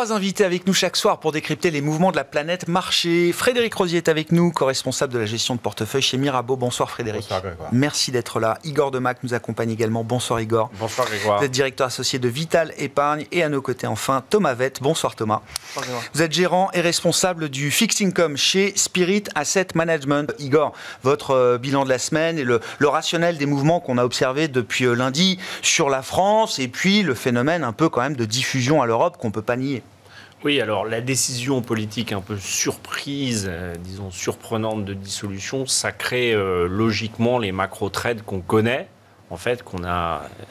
Trois invités avec nous chaque soir pour décrypter les mouvements de la planète marché. Frédéric Rosier est avec nous, co-responsable de la gestion de portefeuille chez Mirabeau. Bonsoir Frédéric. Bonsoir Grégoire. Merci d'être là. Igor Demac nous accompagne également. Bonsoir Igor. Bonsoir Grégoire. Vous êtes directeur associé de Vital Épargne et à nos côtés enfin Thomas Vett. Bonsoir Thomas. Bonsoir, Vous êtes gérant et responsable du fixed income chez Spirit Asset Management. Igor, votre euh, bilan de la semaine et le, le rationnel des mouvements qu'on a observés depuis euh, lundi sur la France et puis le phénomène un peu quand même de diffusion à l'Europe qu'on peut pas nier. Oui, alors la décision politique un peu surprise, euh, disons surprenante de dissolution, ça crée euh, logiquement les macro-trades qu'on connaît, en fait, qu'on a euh,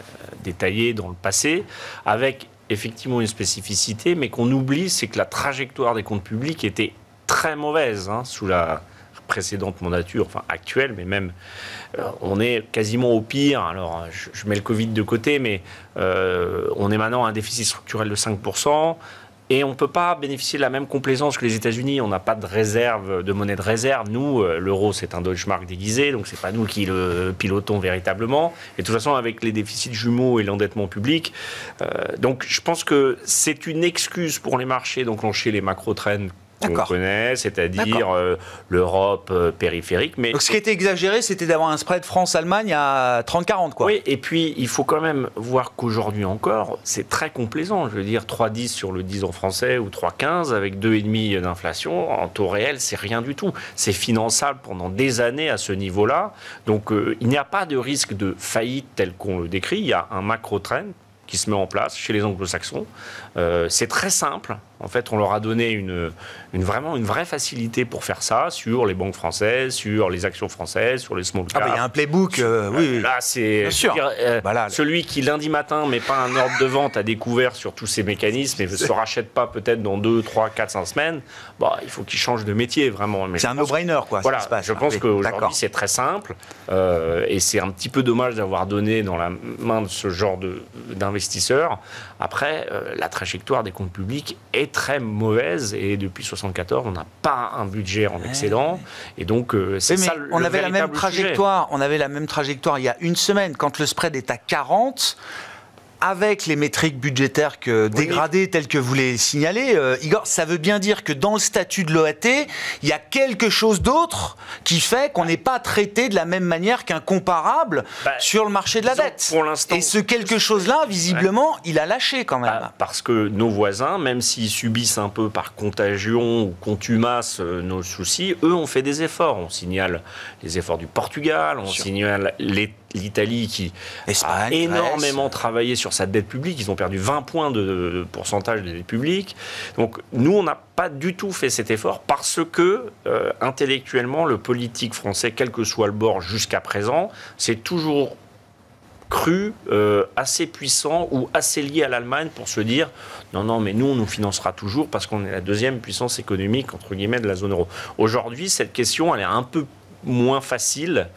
détaillés dans le passé, avec effectivement une spécificité, mais qu'on oublie, c'est que la trajectoire des comptes publics était très mauvaise hein, sous la précédente mandature, enfin actuelle, mais même on est quasiment au pire. Alors je, je mets le Covid de côté, mais on est maintenant à un déficit structurel de 5%. Et on ne peut pas bénéficier de la même complaisance que les États-Unis. On n'a pas de réserve, de monnaie de réserve. Nous, euh, l'euro, c'est un Deutsche Mark déguisé, donc c'est pas nous qui le pilotons véritablement. Et de toute façon, avec les déficits jumeaux et l'endettement public, euh, donc je pense que c'est une excuse pour les marchés d'enclencher les macro-trends qu'on connaît, c'est-à-dire euh, l'Europe euh, périphérique. Mais Donc ce qui était exagéré, c'était d'avoir un spread France-Allemagne à 30-40 quoi. Oui, et puis il faut quand même voir qu'aujourd'hui encore, c'est très complaisant. Je veux dire, 3,10 sur le 10 ans français ou 3,15 avec 2,5 d'inflation, en taux réel, c'est rien du tout. C'est finançable pendant des années à ce niveau-là. Donc euh, il n'y a pas de risque de faillite tel qu'on le décrit. Il y a un macro-trend qui se met en place chez les anglo-saxons. Euh, c'est très simple. En fait, on leur a donné une, une- vraiment une vraie facilité pour faire ça sur les banques françaises, sur les actions françaises, sur les small Ah caps. bah il y a un playbook, euh, oui. Là, c'est euh, Bah là, le- celui qui lundi matin met pas un ordre de vente à découvert sur tous ces mécanismes et ne se rachète pas peut-être dans 2, 3, 4, 5 semaines, bah, il faut qu'il change de métier vraiment. C'est un no-brainer quoi. Voilà, qui se passe. je pense Oui, qu'aujourd'hui c'est très simple euh, et c'est un petit peu dommage d'avoir donné dans la main de ce genre d'investisseurs. Après, euh, la trajectoire des comptes publics est très mauvaise et depuis 74, on n'a pas un budget en excédent et donc euh, c'est mais le on avait la même sujet. trajectoire. On avait la même trajectoire il y a une semaine quand le spread est à 40. Avec les métriques budgétaires que dégradées telles que vous les signalez, euh, Igor, ça veut bien dire que dans le statut de l'OAT, il y a quelque chose d'autre qui fait qu'on n'est pas traité de la même manière qu'un comparable Bah, sur le marché de la dette. pour l'instant- Et ce quelque chose-là, visiblement, il a lâché quand même. Ah, parce que nos voisins, même s'ils subissent un peu par contagion ou contumace euh, nos soucis, eux ont fait des efforts. On signale les efforts du Portugal, on signale les- l'Italie qui Espagne, a énormément Grèce. travaillé sur sa dette publique. Ils ont perdu 20 points de pourcentage de dette publique. Donc nous, on n'a pas du tout fait cet effort parce que euh, intellectuellement, le politique français, quel que soit le bord jusqu'à présent, c'est toujours cru, euh, assez puissant ou assez lié à l'Allemagne pour se dire non, non, mais nous, on nous financera toujours parce qu'on est la deuxième puissance économique, entre guillemets, de la zone euro. Aujourd'hui, cette question, elle est un peu moins facile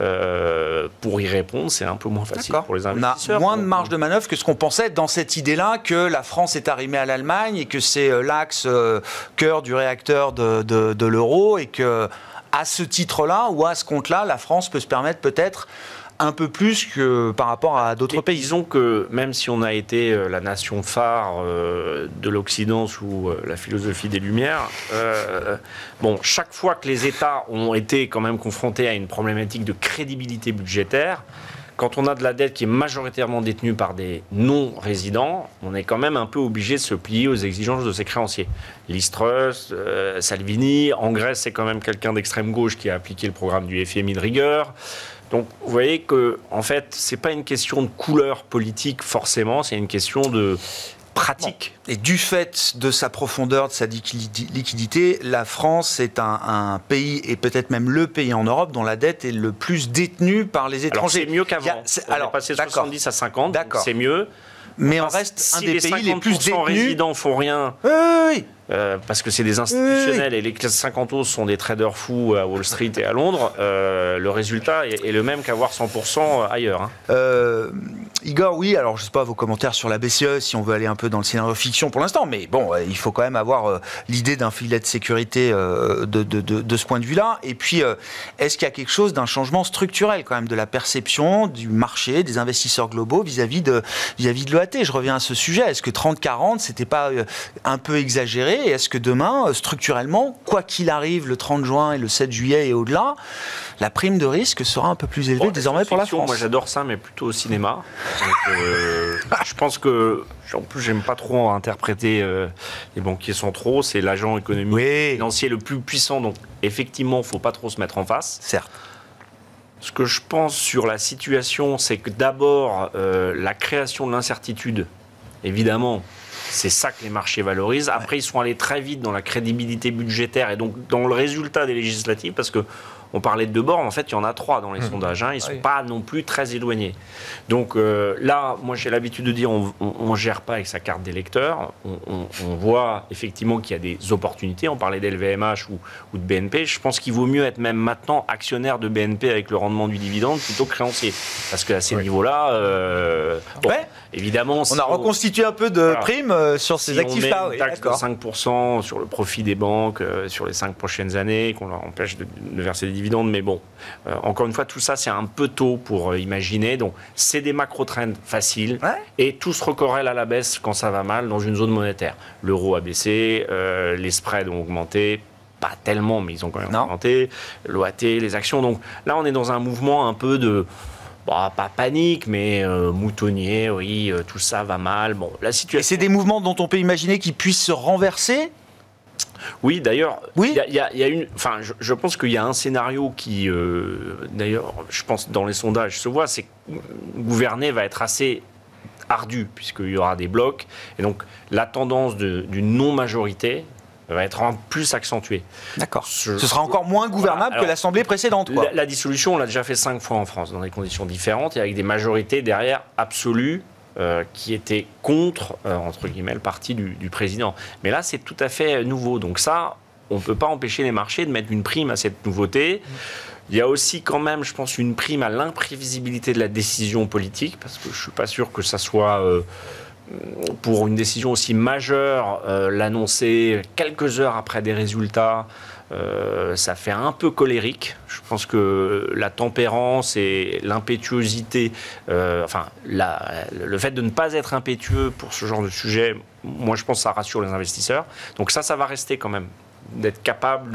euh, pour y répondre. C'est un peu moins facile pour les On a investisseurs. moins de marge de manœuvre que ce qu'on pensait dans cette idée-là que la France est arrimée à l'Allemagne et que c'est euh, l'axe euh, cœur du réacteur de, de- de l'euro et que à ce titre-là ou à ce compte-là, la France peut se permettre peut-être un peu plus que par rapport à d'autres pays. Disons que même si on a été euh, la nation phare euh, de l'Occident sous euh, la philosophie des Lumières, euh, bon, chaque fois que les États ont été quand même confrontés à une problématique de crédibilité budgétaire, quand on a de la dette qui est majoritairement détenue par des non-résidents, on est quand même un peu obligé de se plier aux exigences de ses créanciers. Listrus, euh, Salvini, en Grèce, c'est quand même quelqu'un d'extrême gauche qui a appliqué le programme du FMI de rigueur. Donc, vous voyez que, en fait, c'est pas une question de couleur politique forcément, c'est une question de pratique. Et du fait de sa profondeur, de sa liquidi- liquidité, la France est un, un pays, et peut-être même le pays en Europe, dont la dette est le plus détenue par les Alors, étrangers. c'est mieux qu'avant. On alors, est passé de d'accord. 70 à 50, donc D'accord. c'est mieux. Mais on reste un si des les pays les plus 50% détenus. résidents font rien, Oui, oui, oui. euh, parce que c'est des institutionnels et les classes 50 sont des traders fous à Wall Street et à Londres, euh, le résultat est, est le même qu'avoir 100% ailleurs. hein. Euh, Igor, oui, alors je sais pas vos commentaires sur la BCE, si on veut aller un peu dans le scénario fiction pour l'instant, mais bon, euh, il faut quand même avoir euh, l'idée d'un filet de sécurité euh, de, de, de, de, ce point de vue-là. Et puis, est-ce qu'il y a quelque chose d'un changement structurel quand même de la perception du marché, des investisseurs globaux vis-à-vis de, vis-à-vis de l'OAT Je reviens à ce sujet. Est-ce que 30-40, c'était pas un peu exagéré? Et est-ce que demain, structurellement, quoi qu'il arrive le 30 juin et le 7 juillet et au-delà, la prime de risque sera un peu plus élevée désormais pour la France Moi, j'adore ça, mais plutôt au cinéma. Euh, je pense que, en plus, j'aime pas trop interpréter euh, les banquiers centraux. C'est l'agent économique financier le plus puissant. Donc, effectivement, il faut pas trop se mettre en face. Certes. Ce que je pense sur la situation, c'est que d'abord, euh, la création de l'incertitude, évidemment, c'est ça que les marchés valorisent. Après, ils sont allés très vite dans la crédibilité budgétaire et donc dans le résultat des législatives parce que on parlait de deux bornes, en fait, il y en a trois dans les mmh. sondages. Hein. Ils ne sont pas non plus très éloignés. Donc euh, là, moi, j'ai l'habitude de dire, on ne gère pas avec sa carte d'électeur. On, voit effectivement qu'il y a des opportunités. On parlait d'LVMH ou, ou, de BNP. Je pense qu'il vaut mieux être même maintenant actionnaire de BNP avec le rendement du dividende plutôt que créancier. Parce qu'à ces niveaux-là, euh, évidemment... On a reconstitué un peu de primes euh, sur ces actifs-là. On met une taxe de 5% sur le profit des banques sur les 5 prochaines années, qu'on leur empêche de, de verser des dividendes mais bon, euh, encore une fois, tout ça, c'est un peu tôt pour euh, imaginer. Donc, c'est des macro-trends faciles et tout se recorrèle à la baisse quand ça va mal dans une zone monétaire. L'euro a baissé, euh, les spreads ont augmenté, pas tellement, mais ils ont quand même augmenté. L'OAT, les actions. Donc là, on est dans un mouvement un peu de. Bah, pas panique, mais moutonnier, oui, tout ça va mal. Bon, la situation. Et c'est des mouvements dont on peut imaginer qu'ils puissent se renverser? Oui, d'ailleurs, oui. Il y, a une. Enfin, je, pense qu'il y a un scénario qui, euh, d'ailleurs, je pense dans les sondages se voit, c'est que gouverner va être assez ardu puisqu'il y aura des blocs et donc la tendance d'une non-majorité va être en plus accentuée. D'accord. Ce sera encore moins gouvernable que l'Assemblée précédente. La, la, dissolution, on l'a déjà fait cinq fois en France, dans des conditions différentes et avec des majorités derrière absolues euh, qui était contre, euh, entre guillemets, le parti du, président. Mais là, c'est tout à fait nouveau. Donc ça, on ne peut pas empêcher les marchés de mettre une prime à cette nouveauté. Il y a aussi quand même, je pense, une prime à l'imprévisibilité de la décision politique, parce que je ne suis pas sûr que ça soit... Euh, pour une décision aussi majeure, l'annoncer quelques heures après des résultats, euh, ça fait un peu colérique. Je pense que la tempérance et l'impétuosité, euh, enfin, le fait de ne pas être impétueux pour ce genre de sujet, moi je pense que ça rassure les investisseurs. Donc ça, ça va rester quand même d'être capable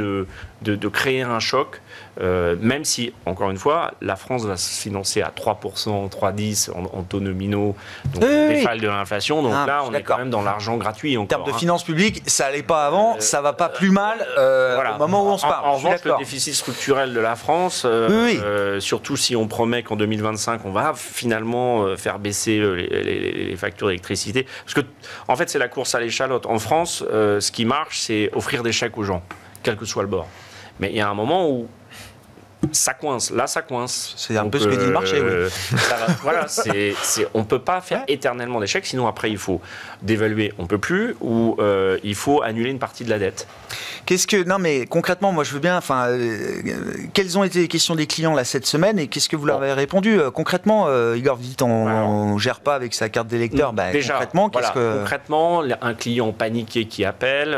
de, créer un choc, euh, même si, encore une fois, la France va se financer à 3%, 3,10 en, en taux nominaux, donc oui, de l'inflation. Donc ah, là, on est quand même dans l'argent gratuit. En termes de hein. finances publiques, ça n'allait pas avant, euh, ça va pas plus mal euh, au moment où on se parle. En, revanche, le déficit structurel de la France, surtout si on promet qu'en 2025, on va finalement faire baisser les, les factures d'électricité. Parce que, en fait, c'est la course à l'échalote. En France, ce qui marche, c'est offrir des chèques aux gens, quel que soit le bord. Mais il y a un moment où ça coince. Là, ça coince. C'est un peu ce que dit le marché. oui. Euh, voilà, on ne peut pas faire éternellement d'échecs, sinon après il faut dévaluer, on ne peut plus, ou euh, il faut annuler une partie de la dette. Qu'est-ce que non mais concrètement, moi je veux bien. Enfin, euh, quelles ont été les questions des clients là cette semaine et qu'est-ce que vous leur avez répondu concrètement Igor, vous dites on, ne gère pas avec sa carte d'électeur. Bah, concrètement, qu'est-ce que concrètement, un client paniqué qui appelle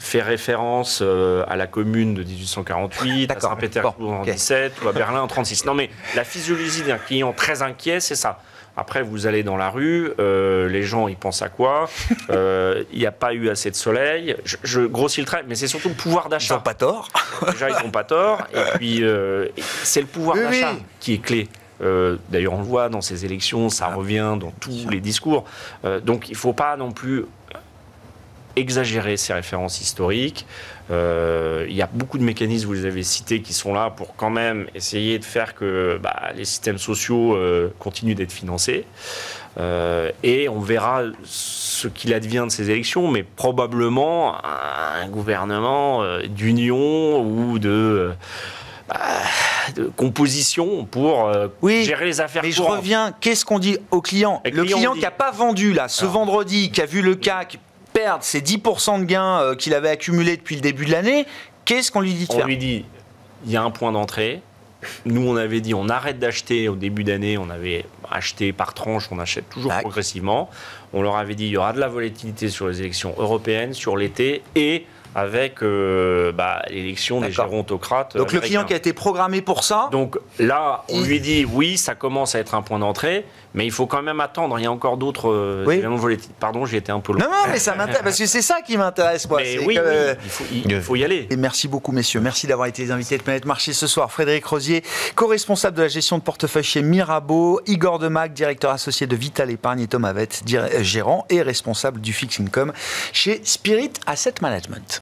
fait référence à la commune de 1848, à Saint-Pétersbourg en 17 ou à Berlin en 36. Non mais la physiologie d'un client très inquiet, c'est ça. Après, vous allez dans la rue, euh, les gens, ils pensent à quoi? Euh, Il n'y a pas eu assez de soleil. Je, grossis le trait, mais c'est surtout le pouvoir d'achat. Ils n'ont pas tort. Déjà, ils n'ont pas tort. Et puis, euh, c'est le pouvoir d'achat qui est clé. D'ailleurs, on le voit dans ces élections, ça ah. revient dans tous les discours. donc, il ne faut pas non plus exagérer ces références historiques. Euh, il y a beaucoup de mécanismes, vous les avez cités, qui sont là pour quand même essayer de faire que bah, les systèmes sociaux euh, continuent d'être financés. Euh, et on verra ce qu'il advient de ces élections, mais probablement un gouvernement d'union ou de bah, de composition pour gérer les affaires. Mais je reviens, qu'est-ce qu'on dit au client? Le client, qui n'a pas vendu là ce vendredi, qui a vu le CAC perdre ces 10% de gains euh, qu'il avait accumulés depuis le début de l'année, qu'est-ce qu'on lui dit de On faire lui dit, il y a un point d'entrée, nous, on avait dit on arrête d'acheter au début d'année, on avait acheté par tranche, on achète toujours progressivement. On leur avait dit il y aura de la volatilité sur les élections européennes, sur l'été et avec euh, bah, l'élection des gérontocrates. Donc le client qui a été programmé pour ça. Donc là, on lui dit oui, ça commence à être un point d'entrée, mais il faut quand même attendre. Il y a encore d'autres euh, volatiles. Pardon, j'ai été un peu long. Non, non, mais ça m'intéresse parce que c'est ça qui m'intéresse, moi. Mais oui, il, faut, y aller. Et merci beaucoup, messieurs. Merci d'avoir été les invités de Planète Marché ce soir. Frédéric Rosier, co-responsable de la gestion de portefeuille chez Mirabeau, Igor Demac, directeur associé de Vital Épargne, et Tom Avett, gérant et responsable du Fix Income chez Spirit Asset Management.